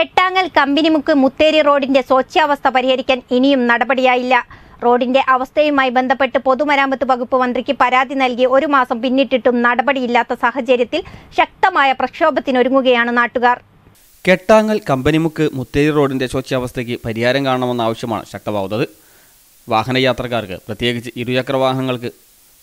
കെട്ടാങ്ങൽ കമ്പനിമുക്ക് മുത്തേരി റോഡിന്റെ സ്വച്ഛാവസ്ഥ പരിഹരിക്കാൻ ഇനിയും നടപടിയായില്ല. റോഡിന്റെ അവസ്ഥയുമായി ബന്ധപ്പെട്ട് പൊതുമരാമത്ത് വകുപ്പ് മന്ത്രിക്ക് പരാതി നൽകി ഒരു മാസം പിന്നിട്ടിട്ടും നടപടിയില്ലാത്ത സാഹചര്യത്തിൽ ശക്തമായ പ്രക്ഷോഭത്തിനൊരുങ്ങുകയാണ് നാട്ടുകാർ. കെട്ടാങ്ങൽ കമ്പനിമുക്ക് മുത്തേരി റോഡിന്റെ സ്വച്ഛാവസ്ഥയ്ക്ക് പരിഹാരം കാണണമെന്ന ആവശ്യമാണ് ശക്തമാവുന്നത്. വാഹനയാത്രക്കാർക്ക് പ്രത്യേകിച്ച് ഇരുചക്ര വാഹനങ്ങൾക്ക്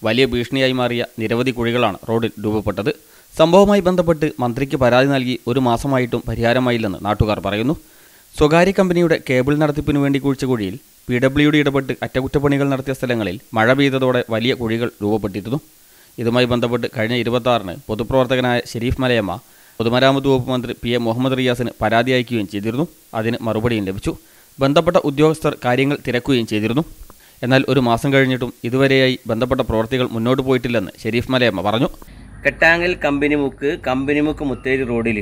വലിയ ഭീഷണിയായി മാറിയ നിരവധി കുഴികളാണ് റോഡിൽ രൂപപ്പെട്ടത്. സംഭവവുമായി ബന്ധപ്പെട്ട് മന്ത്രിക്ക് പരാതി നൽകി ഒരു മാസമായിട്ടും പരിഹാരമായില്ലെന്ന് നാട്ടുകാർ പറയുന്നു. സ്വകാര്യ കമ്പനിയുടെ കേബിൾ നടത്തിപ്പിനു വേണ്ടി കുഴിച്ച കുഴിയിൽ പി ഡബ്ല്യു ഡി ഇടപെട്ട് അറ്റകുറ്റപ്പണികൾ നടത്തിയ സ്ഥലങ്ങളിൽ മഴ പെയ്തതോടെ വലിയ കുഴികൾ രൂപപ്പെട്ടിരുന്നു. ഇതുമായി ബന്ധപ്പെട്ട് കഴിഞ്ഞ ഇരുപത്തി പൊതുപ്രവർത്തകനായ ഷെരീഫ് മലയമ്മ പൊതുമരാമത്ത് വകുപ്പ് മന്ത്രി പി എ മുഹമ്മദ് റിയാസിന് പരാതി അയക്കുകയും ചെയ്തിരുന്നു. അതിന് മറുപടിയും ലഭിച്ചു. ബന്ധപ്പെട്ട ഉദ്യോഗസ്ഥർ കാര്യങ്ങൾ തിരക്കുകയും ചെയ്തിരുന്നു. എന്നാൽ ഒരു മാസം കഴിഞ്ഞിട്ടും ഇതുവരെയായി ബന്ധപ്പെട്ട പ്രവർത്തികൾ മുന്നോട്ട് പോയിട്ടില്ലെന്ന് ഷെരീഫ് മലയമ്മ പറഞ്ഞു. കെട്ടാങ്ങൽ കമ്പനിമുക്ക് കമ്പനിമുക്ക് മുത്തേരി റോഡിൽ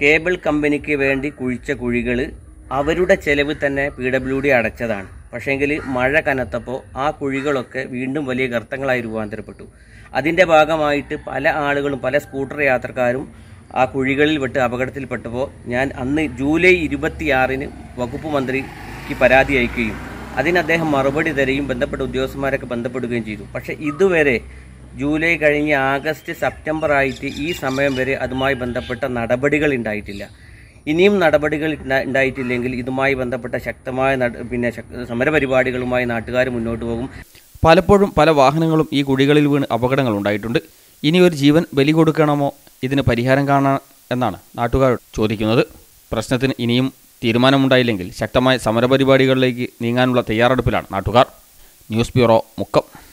കേബിൾ കമ്പനിക്ക് വേണ്ടി കുഴിച്ച കുഴികൾ അവരുടെ ചെലവ് തന്നെ പി ഡബ്ല്യു ഡി അടച്ചതാണ്. പക്ഷേങ്കിൽ മഴ കനത്തപ്പോൾ ആ കുഴികളൊക്കെ വീണ്ടും വലിയ ഗർത്തങ്ങളായി രൂപാന്തരപ്പെട്ടു. അതിന്റെ ഭാഗമായിട്ട് പല ആളുകളും പല സ്കൂട്ടർ യാത്രക്കാരും ആ കുഴികളിൽ പെട്ട് അപകടത്തിൽപ്പെട്ടപ്പോൾ ഞാൻ അന്ന് ജൂലൈ ഇരുപത്തിയാറിന് വകുപ്പ് മന്ത്രിക്ക് പരാതി അയക്കുകയും അതിന് അദ്ദേഹം മറുപടി തരികയും ബന്ധപ്പെട്ട ഉദ്യോഗസ്ഥന്മാരൊക്കെ ബന്ധപ്പെടുകയും ചെയ്തു. പക്ഷേ ഇതുവരെ ജൂലൈ കഴിഞ്ഞ് ആഗസ്റ്റ് സെപ്റ്റംബർ ആയിട്ട് ഈ സമയം വരെ അതുമായി ബന്ധപ്പെട്ട നടപടികൾ ഉണ്ടായിട്ടില്ല. ഇനിയും നടപടികൾ ഉണ്ടായിട്ടില്ലെങ്കിൽ ഇതുമായി ബന്ധപ്പെട്ട ശക്തമായ പിന്നെ സമരപരിപാടികളുമായി നാട്ടുകാർ മുന്നോട്ട് പോകും. പലപ്പോഴും പല വാഹനങ്ങളും ഈ കുഴികളിൽ വീണ് അപകടങ്ങൾ ഉണ്ടായിട്ടുണ്ട്. ഇനി ഒരു ജീവൻ ബലി കൊടുക്കണമോ? ഇതിന് പരിഹാരം കാണാൻ എന്നാണ് നാട്ടുകാർ ചോദിക്കുന്നത്. പ്രശ്നത്തിന് ഇനിയും തീരുമാനമുണ്ടായില്ലെങ്കിൽ ശക്തമായ സമരപരിപാടികളിലേക്ക് നീങ്ങാനുള്ള തയ്യാറെടുപ്പിലാണ് നാട്ടുകാർ. News bureau Mukkam.